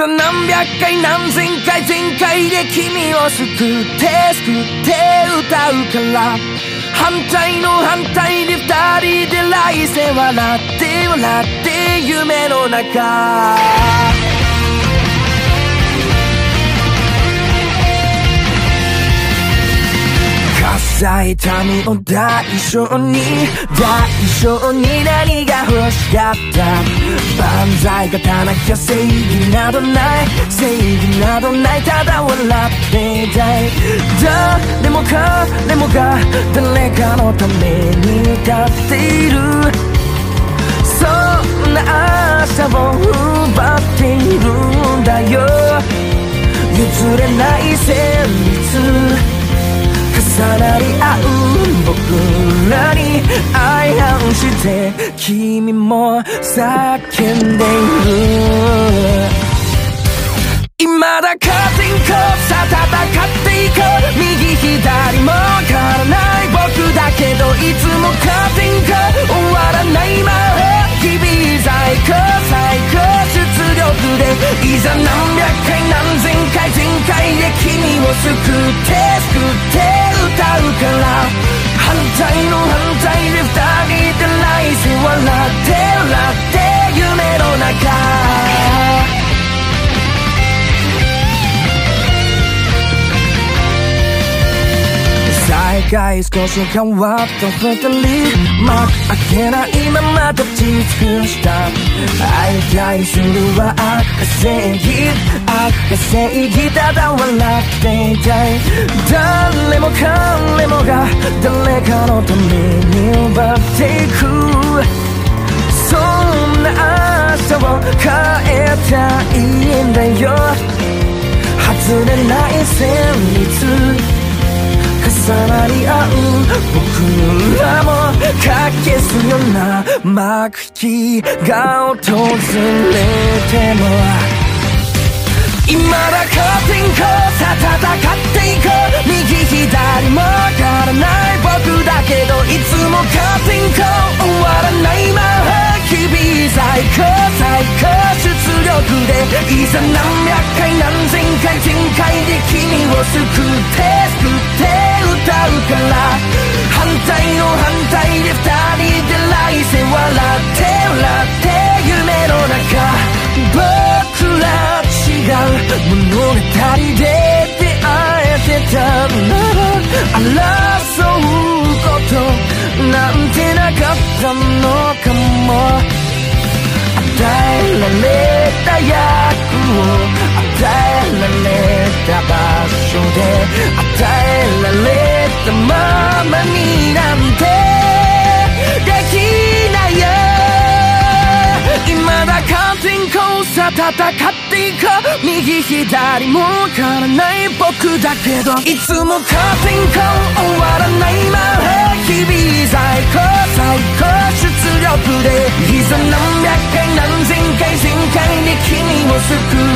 さ何百回何千回全開で君を救って救って歌うから。反対の反対で二人で来世笑って笑って夢の中。咲いた身を代償に代償に何が欲しかった？万歳がたなきゃ正義などない。正義などない。ただ笑っていたい。誰も彼もが誰かのために歌っている。そんな朝を奪っているんだよ。譲れない旋律。なり合う僕らに愛反して君も叫んでいる未だカーテンコさ戦っていこう。右左も変わらな。い僕だけどいつもカーテンコ終わらない魔法日々在庫。最高出力でいざ何百回何千回全開で君を救って。再会少し変わった二人幕開けないまま立ち尽くした。会いたいするは赤正義赤正義ただ笑っていたい誰も彼もが誰かのために奪っていく。そんな朝を変えたいんだよ外れない旋律なり合う僕らも駆けすような幕期が訪れても今だカーテンコさ戦っていこう右左も変わらない僕だけどいつもカーテンコ終わらない魔法日々最高最高出力でいざ何百回何千回全開で君を救ってたのかも与えられた役を与えられた場所で与えられたままになんてできないよ。今だカーテンコー戦っていこう。右左も変わらない僕だけど。いつもカーテンコー終わらないまま。日々最高最高出力でいざ何百回何千回全開で君を救う。